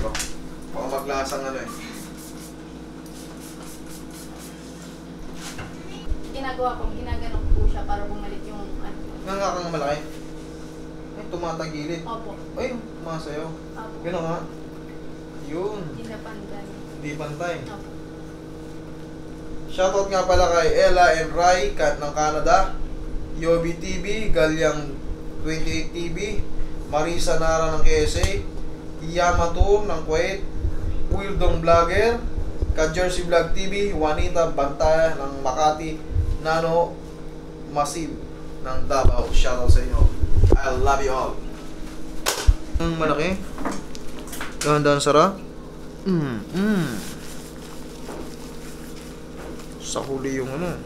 ko. Baka maglasang ano eh. Ginagawa ko, ginaganon ko po siya para bumalik yung ano. Nga kang malaki. Ay, tumatagilid. Opo. Ay, masayaw. Opo. Gano'n nga. Yun. Ginapandan. Hindi pantay. Opo. Shoutout nga pala kay Ella and Rai Kat ng Canada. Yobi TV, Galyang 28 TV, Marisa Nara ng KSA, Yamato ng Kuwait, Wildong Vlogger, Ka-Jersey Vlog TV, Juanita Bantaya ng Makati, Nano Masid ng Davao. Shoutout sa inyo. I love you all. Ang malaki. Ganda ang sara. Mm, mm. Sa huli yung ano.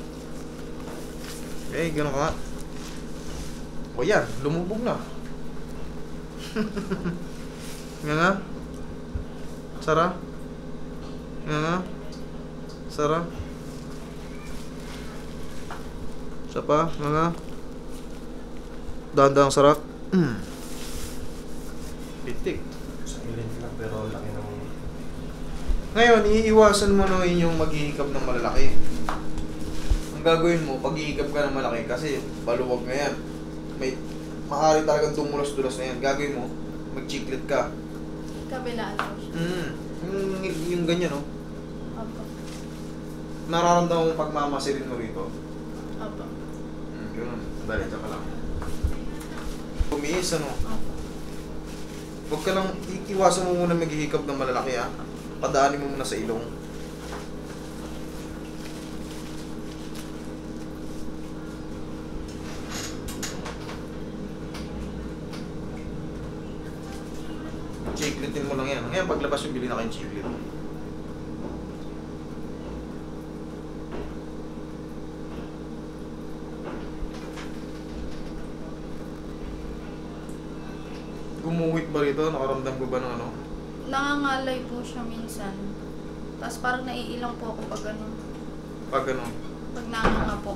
Eh, gano'n ka. O yan, lumubog na. nga nga. Sara. Nga nga. Sara. Isa pa. Nga nga. Dahan-dahang sarak. Mm. Pitik. Silent lang pero ang laki ng... Ngayon, iiwasan mo na yung maghihikap ng malalaki. Ang gagawin mo, paghihikap ka ng malaki kasi baluwag na yan. May maaari talagang tumulos-dulas na yan. Gagawin mo, mag-chiclet ka. Kabilaan po siya. Mm. Yung, yung ganyan, no? Opo. Nararamdaman mo pagmamasirin mo rito. Opo. Mm, ganun. Dali, tsaka lang. Umiis, ano? Opo. Huwag ka lang, iwasan mo muna maghihikap ng malalaki, ha? Padaanin mo muna sa ilong. Chicletin mo lang yan. Ngayon, paglabas yung bili na kayong chiclet. Gumuhit ba rito? Nakaramdam ko ba ng ano? Nangangalay po siya minsan. Tapos parang naiilang po ako pag ano, Pag ano? pag nanganga po.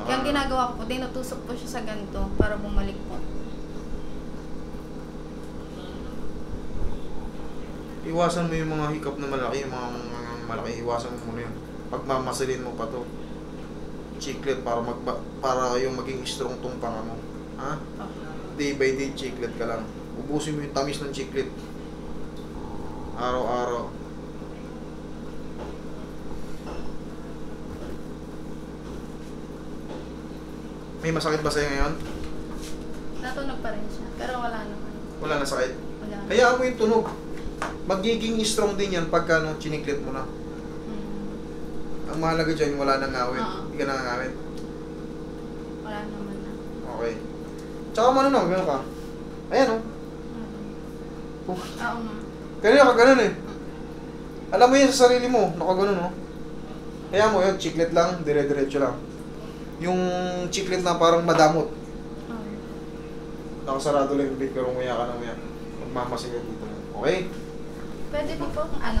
Kaya ang ginagawa ko po, dinutusok po siya sa ganito para bumalik po. Iwasan mo yung mga hikap na malaki, yung mga, mga malaki, iwasan mo muna yun. Pagmamasalin mo pa to. Chiclet para mag para yung maging strong tong panga mo. Ha? Day by day chiclet ka lang. Ubusin mo yung tamis ng chiclet. Araw-araw. May masakit ba sa'yo ngayon? Natunog pa rin siya. Pero wala naman. Wala na sakit. Wala. Hayaan mo yung tunog. Magiging strong din yan pagka no, chiniklet mo na. Hmm. Ang mahalaga dyan, wala nang ngawit. Oo. Hindi ka nangangawit. Wala naman na. Okay. Tsaka ano no, gano'n ka. Ayan oh. Oh. Oo nga. Kanina ka ganun eh. Alam mo yun sa sarili mo, nakaganon oh. Kaya mo yun, chiclet lang, dire-diretso lang. Yung chiclet na parang madamot. Oo. Nakasarado lang yung big pero umuya ka na umuya. Magmamasin ka dito. Okay? Pwede po po ano,